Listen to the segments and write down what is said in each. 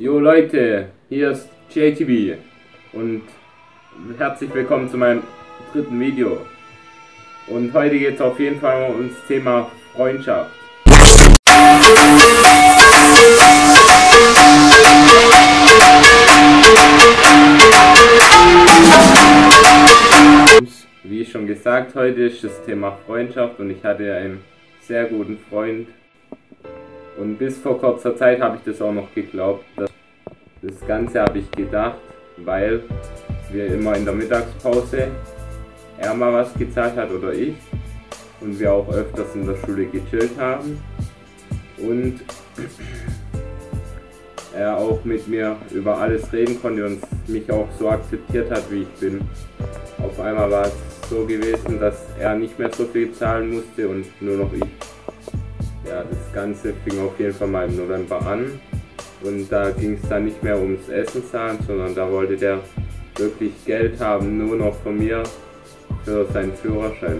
Jo Leute, hier ist JTB und herzlich willkommen zu meinem dritten Video. Und heute geht es auf jeden Fall ums Thema Freundschaft. Wie schon gesagt, heute ist das Thema Freundschaft und ich hatte einen sehr guten Freund. Und bis vor kurzer Zeit habe ich das auch noch geglaubt. Das Ganze habe ich gedacht, weil wir immer in der Mittagspause er mal was gezahlt hat oder ich und wir auch öfters in der Schule gechillt haben und er auch mit mir über alles reden konnte und mich auch so akzeptiert hat, wie ich bin. Auf einmal war es so gewesen, dass er nicht mehr so viel zahlen musste und nur noch ich. Ja, das Ganze fing auf jeden Fall mal im November an und da ging es dann nicht mehr ums Essen zahlen, sondern da wollte der wirklich Geld haben, nur noch von mir für seinen Führerschein.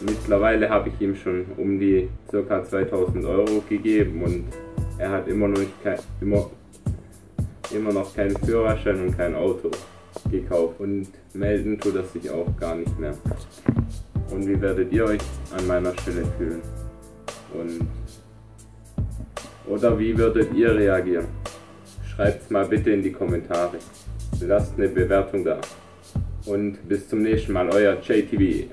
Mittlerweile habe ich ihm schon um die ca. 2000 Euro gegeben und er hat immer noch, kein, immer, immer noch keinen Führerschein und kein Auto gekauft und melden tut er sich auch gar nicht mehr. Und wie werdet ihr euch an meiner Stelle fühlen? Und oder wie würdet ihr reagieren? Schreibt es mal bitte in die Kommentare. Lasst eine Bewertung da. Und bis zum nächsten Mal, euer JTV.